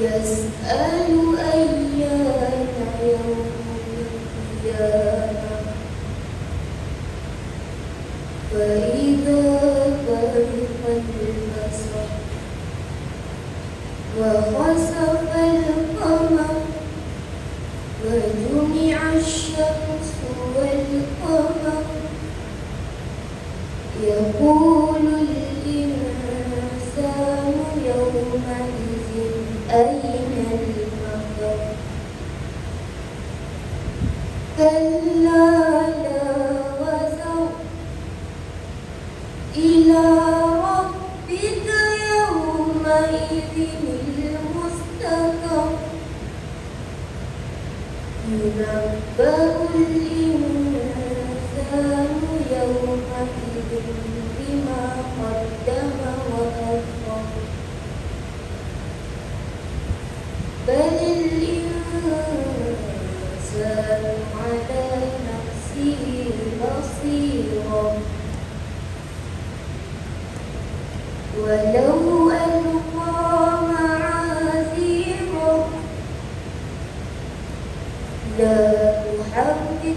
يسأل أيان يوم القيامة فإذا برق البصر وخسف القمر وجمع الشمس والقمر يقول الإنسان يومئذ أين المفر؟ كلا لا وزر إلى ربك يومئذ المستقر. ينبأ الإنسان يومئذ بما قدم وأخر بل الإنسان على نفسه بصيرا ولو ألقى معاذيره لا تحرك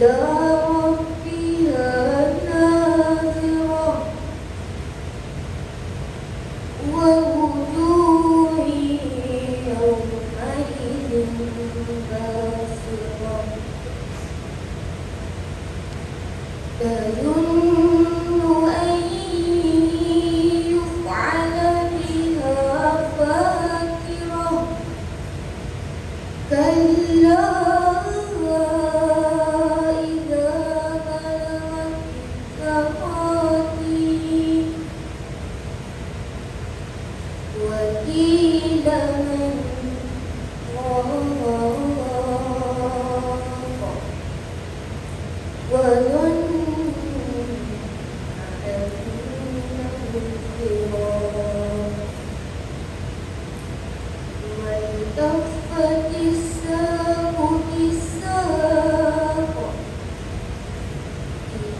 إلى ربها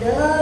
إلى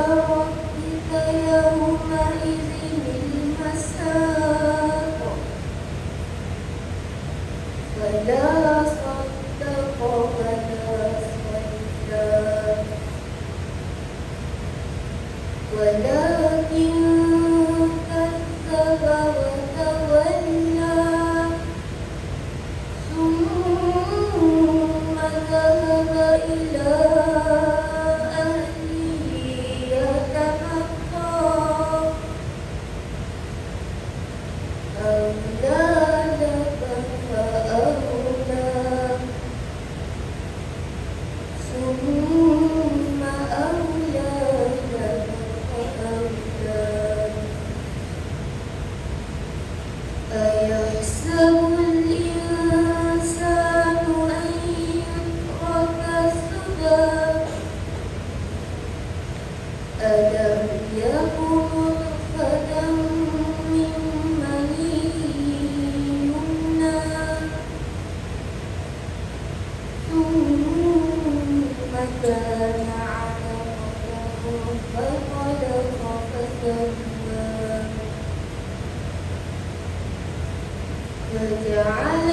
كان علقة فخلق فجعل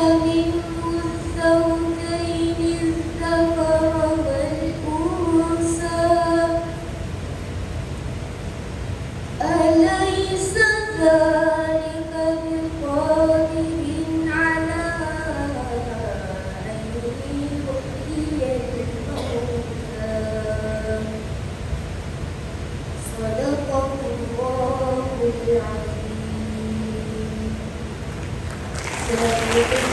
Thank you.